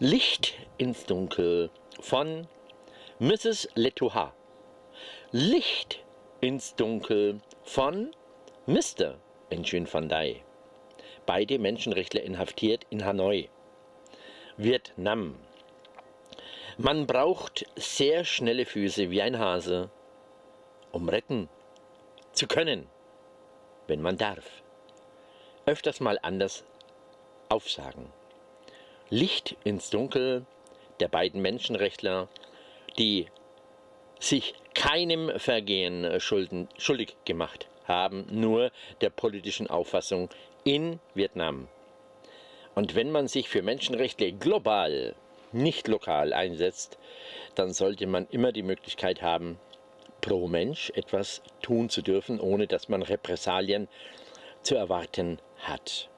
Licht ins Dunkel von Mrs. Letouha. Licht ins Dunkel von Mr. Nguyen Van Dai. Beide Menschenrechtler inhaftiert in Hanoi. Vietnam. Man braucht sehr schnelle Füße wie ein Hase, um retten zu können, wenn man darf. Öfters mal anders aufsagen. Licht ins Dunkel der beiden Menschenrechtler, die sich keinem Vergehen schulden, schuldig gemacht haben, nur der politischen Auffassung in Vietnam. Und wenn man sich für Menschenrechte global, nicht lokal einsetzt, dann sollte man immer die Möglichkeit haben, pro Mensch etwas tun zu dürfen, ohne dass man Repressalien zu erwarten hat.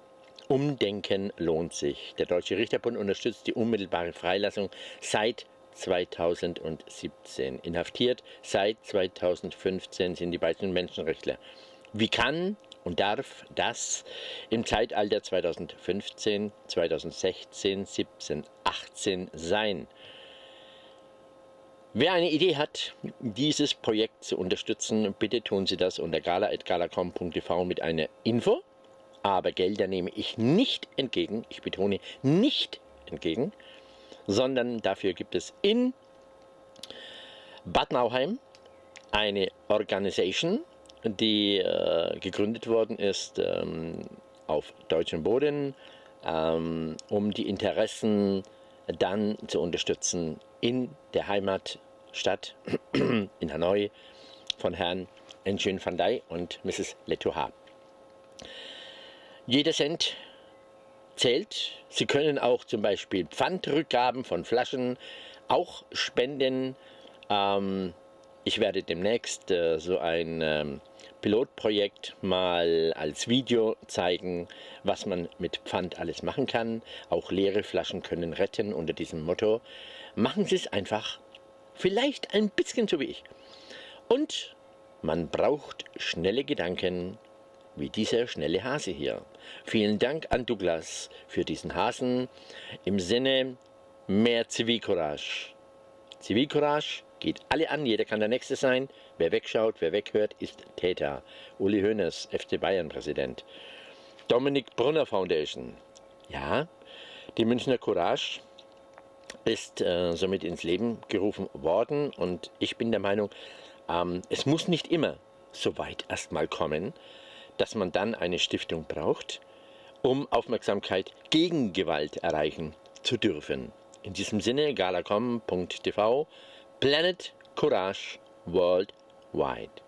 Umdenken lohnt sich. Der Deutsche Richterbund unterstützt die unmittelbare Freilassung seit 2017. Inhaftiert seit 2015 sind die beiden Menschenrechtler. Wie kann und darf das im Zeitalter 2015, 2016, 17, 18 sein? Wer eine Idee hat, dieses Projekt zu unterstützen, bitte tun Sie das unter gala.galacom.tv mit einer Info. Aber Gelder nehme ich nicht entgegen, ich betone nicht entgegen, sondern dafür gibt es in Bad Nauheim eine Organisation, die äh, gegründet worden ist ähm, auf deutschem Boden, ähm, um die Interessen dann zu unterstützen in der Heimatstadt in Hanoi von Herrn Nguyen Van Dai und Mrs. Letoha. Jeder Cent zählt. Sie können auch zum Beispiel Pfandrückgaben von Flaschen auch spenden. Ähm, ich werde demnächst äh, so ein ähm, Pilotprojekt mal als Video zeigen, was man mit Pfand alles machen kann. Auch leere Flaschen können retten unter diesem Motto. Machen Sie es einfach, vielleicht ein bisschen so wie ich. Und man braucht schnelle Gedanken wie dieser schnelle Hase hier. Vielen Dank an Douglas für diesen Hasen im Sinne mehr Zivilcourage. Zivilcourage geht alle an, jeder kann der Nächste sein. Wer wegschaut, wer weghört, ist Täter. Uli Hoeneß, FC Bayern Präsident. Dominik Brunner Foundation. Ja, die Münchner Courage ist äh, somit ins Leben gerufen worden und ich bin der Meinung, ähm, es muss nicht immer so weit erstmal kommen, dass man dann eine Stiftung braucht, um Aufmerksamkeit gegen Gewalt erreichen zu dürfen. In diesem Sinne, galacom.tv, Planet Courage Worldwide.